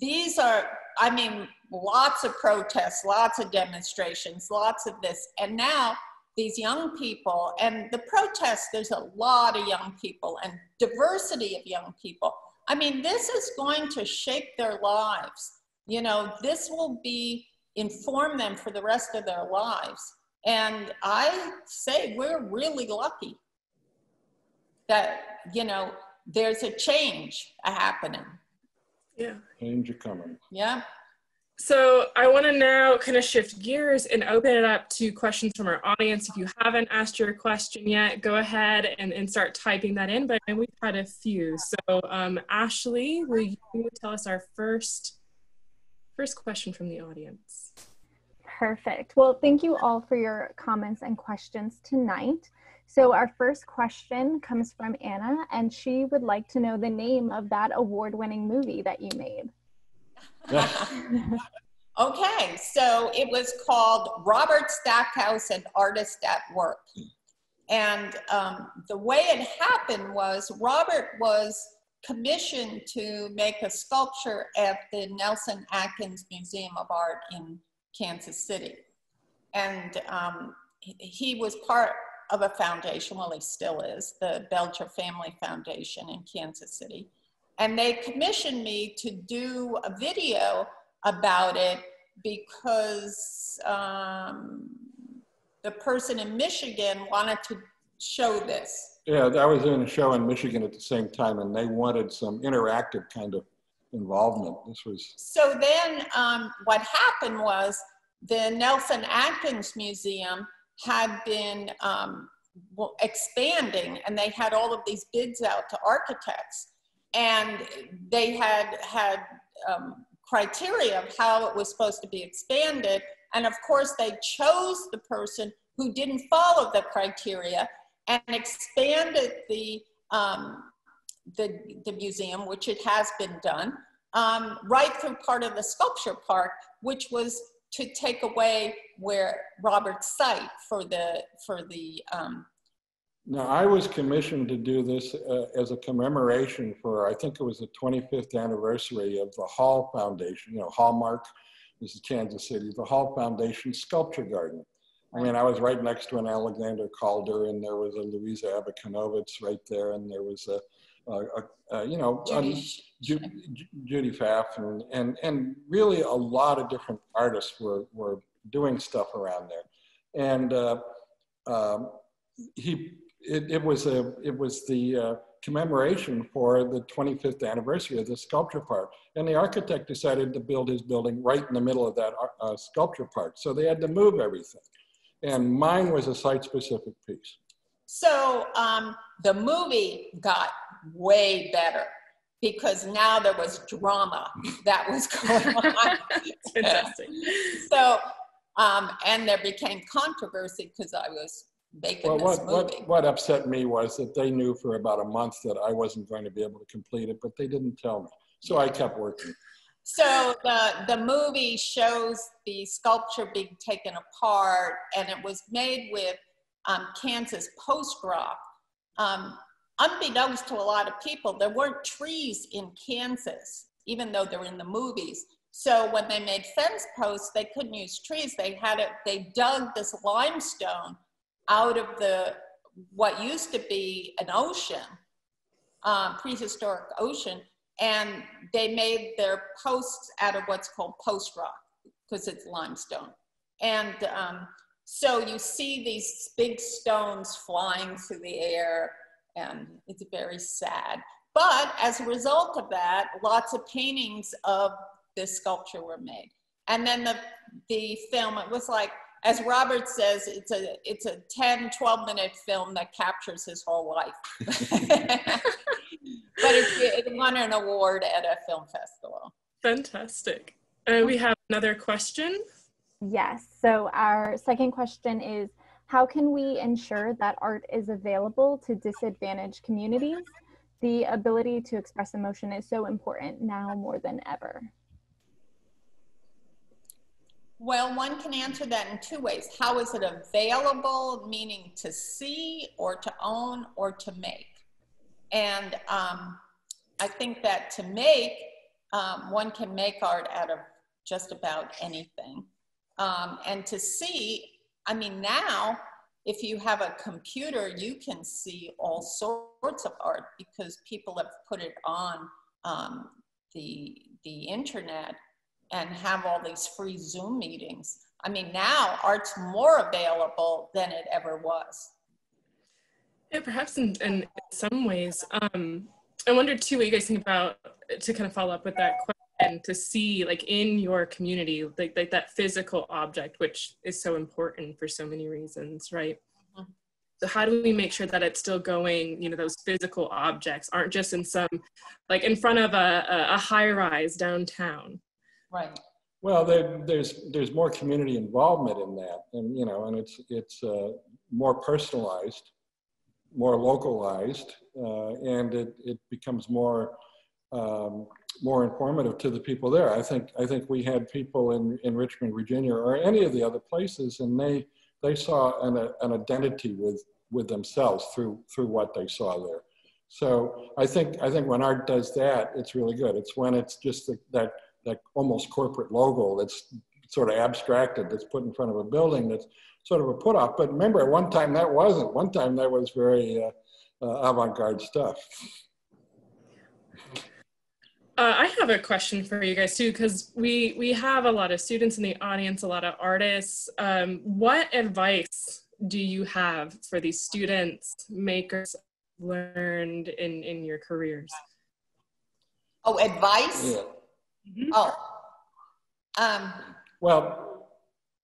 these are, I mean, lots of protests, lots of demonstrations, lots of this. And now these young people, and the protests, there's a lot of young people and diversity of young people. I mean, this is going to shape their lives. You know, this will be, inform them for the rest of their lives. And I say we're really lucky that, you know, there's a change happening. Yeah. Change are coming. Yeah. So I want to now kind of shift gears and open it up to questions from our audience. If you haven't asked your question yet, go ahead and, and start typing that in, but we've had a few. So um, Ashley, will you tell us our first, first question from the audience? Perfect. Well, thank you all for your comments and questions tonight. So our first question comes from Anna, and she would like to know the name of that award-winning movie that you made. okay, so it was called Robert Stackhouse and Artist at Work. And um, the way it happened was Robert was commissioned to make a sculpture at the Nelson Atkins Museum of Art in Kansas City. And um, he was part of a foundation, well, he still is, the Belger Family Foundation in Kansas City. And they commissioned me to do a video about it because um, the person in Michigan wanted to show this. Yeah, I was in a show in Michigan at the same time, and they wanted some interactive kind of involvement. This was. So then um, what happened was the Nelson Atkins Museum had been um, expanding and they had all of these bids out to architects. And they had had um, criteria of how it was supposed to be expanded. And of course they chose the person who didn't follow the criteria and expanded the um, the, the museum, which it has been done, um, right through part of the sculpture park, which was to take away where Robert's site for the for the. Um, now I was commissioned to do this uh, as a commemoration for I think it was the 25th anniversary of the Hall Foundation. You know Hallmark, this is Kansas City. The Hall Foundation Sculpture Garden. I mean, I was right next to an Alexander Calder, and there was a Louisa Abakanowicz right there, and there was a uh, uh, you know, Judy, um, Ju Judy Pfaff, and, and, and really a lot of different artists were, were doing stuff around there. And uh, um, he, it, it, was a, it was the uh, commemoration for the 25th anniversary of the sculpture park. And the architect decided to build his building right in the middle of that uh, sculpture park. So they had to move everything. And mine was a site-specific piece. So um, the movie got way better because now there was drama that was going on. Fantastic. so, um, and there became controversy because I was making well, this what, movie. What, what upset me was that they knew for about a month that I wasn't going to be able to complete it, but they didn't tell me. So I kept working. So the, the movie shows the sculpture being taken apart and it was made with um, Kansas post rock. Um, unbeknownst to a lot of people, there weren't trees in Kansas, even though they're in the movies. So when they made fence posts, they couldn't use trees. They had it, they dug this limestone out of the, what used to be an ocean, um, prehistoric ocean, and they made their posts out of what's called post rock because it's limestone. And um, so you see these big stones flying through the air and it's very sad. But as a result of that, lots of paintings of this sculpture were made. And then the, the film, it was like, as Robert says, it's a, it's a 10, 12 minute film that captures his whole life. but it, it won an award at a film festival. Fantastic. Uh, we have another question. Yes. So our second question is how can we ensure that art is available to disadvantaged communities? The ability to express emotion is so important now more than ever. Well, one can answer that in two ways. How is it available, meaning to see or to own or to make? And um, I think that to make, um, one can make art out of just about anything. Um, and to see, I mean, now, if you have a computer, you can see all sorts of art because people have put it on um, the, the internet and have all these free Zoom meetings. I mean, now art's more available than it ever was. Yeah, perhaps in, in some ways. Um, I wonder too what you guys think about to kind of follow up with that question and to see like in your community like, like that physical object which is so important for so many reasons right? Mm-hmm. so how do we make sure that it's still going you know those physical objects aren't just in some like in front of a, a, a high rise downtown? Right. Well there, there's there's more community involvement in that and you know and it's it's uh, more personalized more localized uh, and it, it becomes more um, more informative to the people there. I think I think we had people in, in Richmond, Virginia, or any of the other places, and they they saw an, an identity with with themselves through through what they saw there. So I think I think when art does that, it's really good. It's when it's just the, that that almost corporate logo that's sort of abstracted, that's put in front of a building, that's sort of a put off. But remember, at one time that wasn't. One time that was very uh, uh, avant-garde stuff. Uh, I have a question for you guys too, because we we have a lot of students in the audience, a lot of artists. Um, what advice do you have for these students, makers, learned in in your careers? Oh, advice. Yeah. Mm-hmm. Oh, um, well,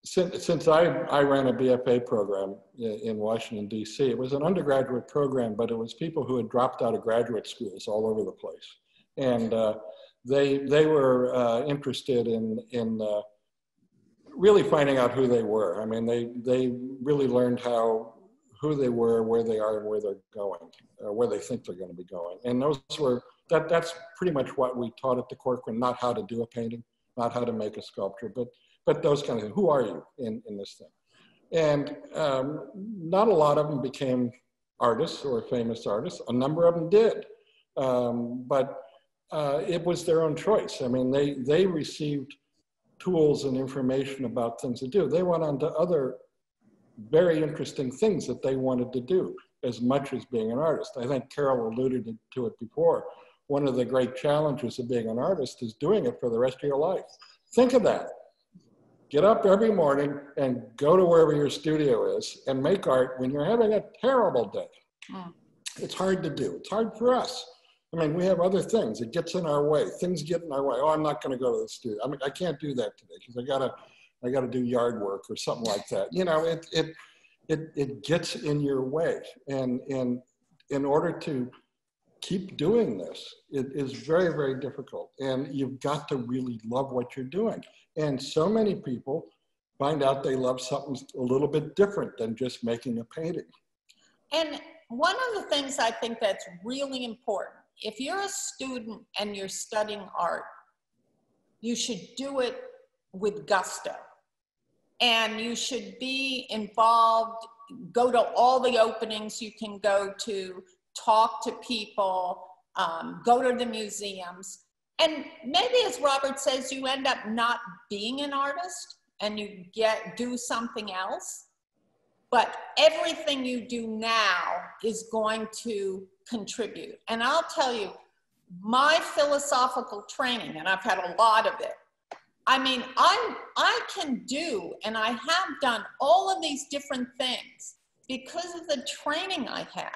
since since I I ran a BFA program in Washington D.C., it was an undergraduate program, but it was people who had dropped out of graduate schools all over the place and uh, they they were uh, interested in in uh, really finding out who they were. I mean, they they really learned how who they were, where they are, and where they're going, where they think they're going to be going. And those were that. That's pretty much what we taught at the Corcoran. Not how to do a painting, not how to make a sculpture, but but those kind of things. Who are you in in this thing? And um, not a lot of them became artists or famous artists. A number of them did, um, but uh, it was their own choice. I mean, they they received tools and information about things to do. They went on to other very interesting things that they wanted to do as much as being an artist. I think Carol alluded to it before. One of the great challenges of being an artist is doing it for the rest of your life. Think of that. Get up every morning and go to wherever your studio is and make art when you're having a terrible day. Mm. It's hard to do. It's hard for us. I mean, we have other things. It gets in our way. Things get in our way. Oh, I'm not going to go to the studio. I mean, I can't do that today because I gotta, I gotta do yard work or something like that. You know, it it it it gets in your way, and and in order to keep doing this, it is very very difficult, and you've got to really love what you're doing. And so many people find out they love something a little bit different than just making a painting. And one of the things I think that's really important if you're a student and you're studying art, you should do it with gusto. And you should be involved, go to all the openings you can go to, talk to people, um, go to the museums. And maybe as Robert says, you end up not being an artist and you get do something else. But everything you do now is going to contribute. And I'll tell you, my philosophical training, and I've had a lot of it, I mean, I, I can do and I have done all of these different things because of the training I had.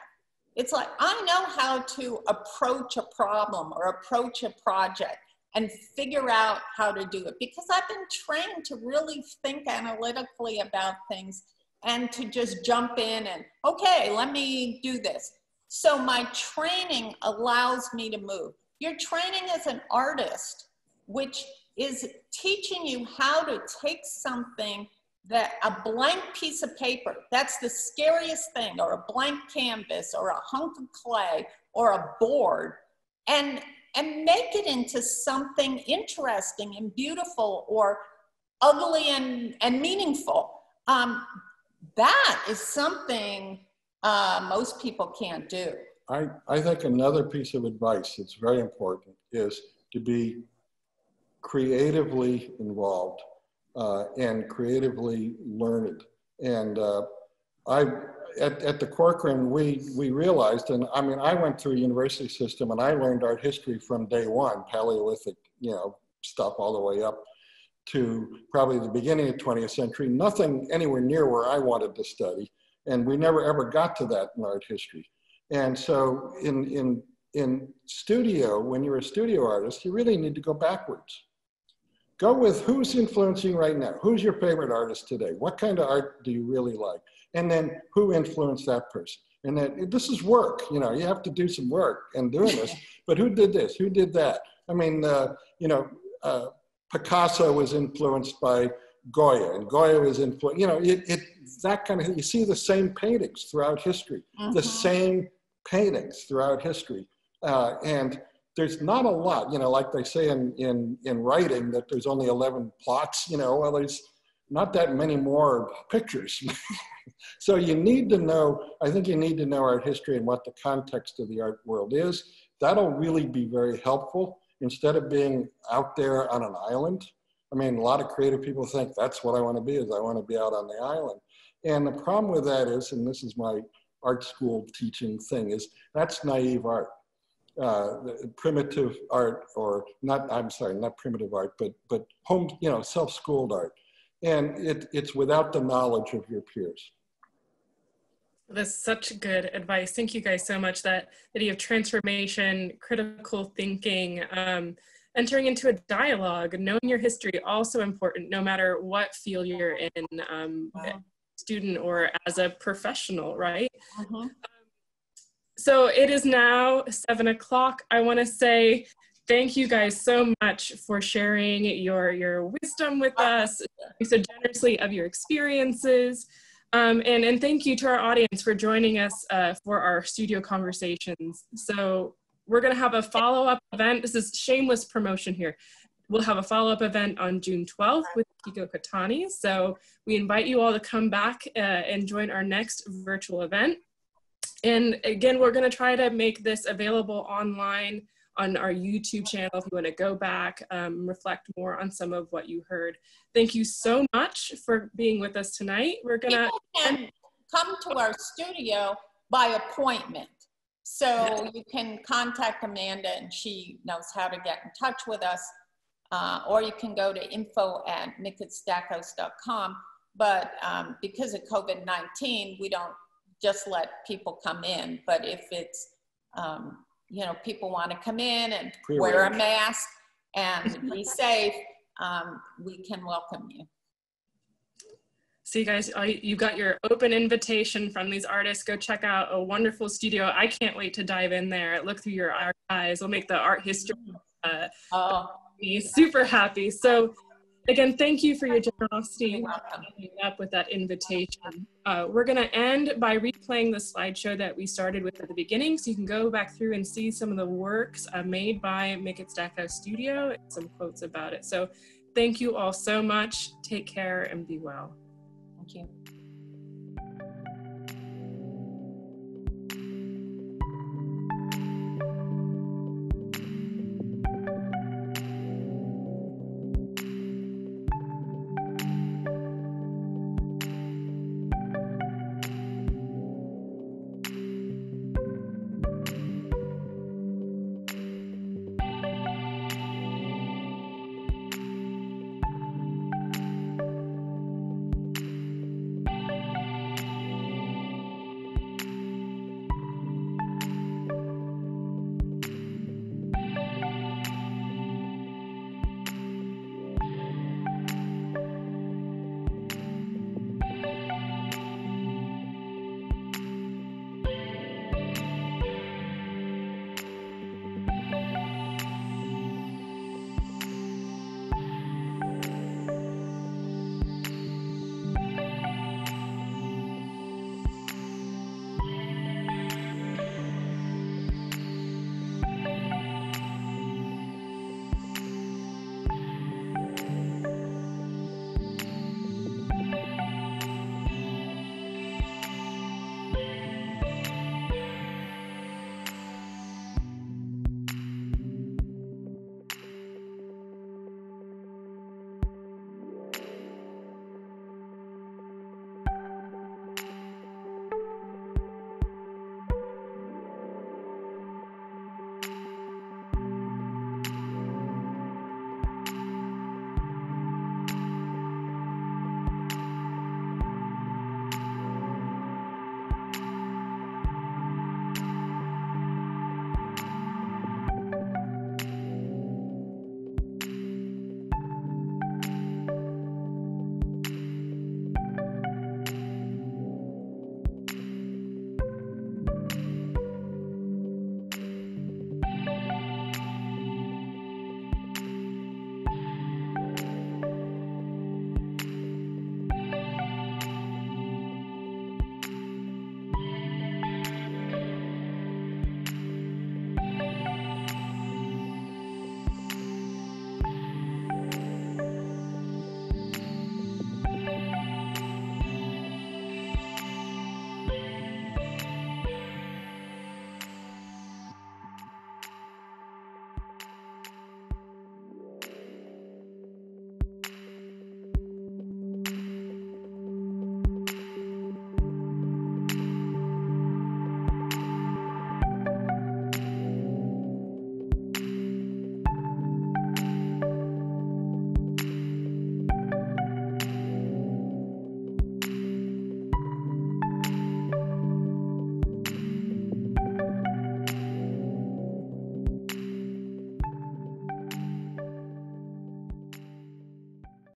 It's like I know how to approach a problem or approach a project and figure out how to do it because I've been trained to really think analytically about things and to just jump in and, okay, let me do this. So my training allows me to move. Your training as an artist, which is teaching you how to take something that a blank piece of paper, that's the scariest thing, or a blank canvas, or a hunk of clay, or a board, and, and make it into something interesting and beautiful or ugly and, and meaningful. Um, that is something uh, most people can't do. I, I think another piece of advice that's very important is to be creatively involved uh, and creatively learned. And uh, I, at, at the Corcoran, we, we realized, and I mean, I went through a university system and I learned art history from day one, Paleolithic, you know, stuff all the way up to probably the beginning of 20th century, nothing anywhere near where I wanted to study. And we never ever got to that in art history. And so in, in, in studio, when you're a studio artist, you really need to go backwards. Go with who's influencing right now. Who's your favorite artist today? What kind of art do you really like? And then who influenced that person? And then this is work, you know, you have to do some work in doing this, but who did this? Who did that? I mean, uh, you know, uh, Picasso was influenced by Goya, and Goya was influenced, you know, it, it, that kind of, thing. you see the same paintings throughout history, mm-hmm. the same paintings throughout history. Uh, and there's not a lot, you know, like they say in, in, in writing that there's only 11 plots, you know, well, there's not that many more pictures. so you need to know, I think you need to know art history and what the context of the art world is. That'll really be very helpful instead of being out there on an island, I mean, a lot of creative people think that's what I want to be is I want to be out on the island. And the problem with that is, and this is my art school teaching thing, is that's naive art. Uh, primitive art, or not, I'm sorry, not primitive art, but, but home, you know, self-schooled art. And it, it's without the knowledge of your peers. That's such good advice. Thank you guys so much. That idea of transformation, critical thinking, um, entering into a dialogue, knowing your history, also important, no matter what field you're in, um, wow. student or as a professional, right? Mm-hmm. Um, so it is now seven o'clock. I want to say thank you guys so much for sharing your your wisdom with us, so generously of your experiences. Um, and, and thank you to our audience for joining us uh, for our studio conversations. So we're going to have a follow-up event. This is shameless promotion here. We'll have a follow-up event on June 12th with Kiko Katani. So we invite you all to come back uh, and join our next virtual event. And again, we're going to try to make this available online on our YouTube channel if you want to go back, um, reflect more on some of what you heard. Thank you so much for being with us tonight. We're going to come to our studio by appointment. So you can contact Amanda and she knows how to get in touch with us. Uh, or you can go to info at mickettstackhouse.com. But um, because of COVID-19, we don't just let people come in. But if it's, um, you know, people want to come in and wear a mask and be safe, um, we can welcome you. So you guys, you got your open invitation from these artists. Go check out a wonderful studio. I can't wait to dive in there, look through your archives. We'll make the art history uh, oh. super happy. So again, thank you for your generosity up with that invitation. Uh, we're gonna end by replaying the slideshow that we started with at the beginning. So you can go back through and see some of the works uh, made by Mickett Stackhouse Studio and some quotes about it. So thank you all so much. Take care and be well. Thank you.